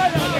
Fire!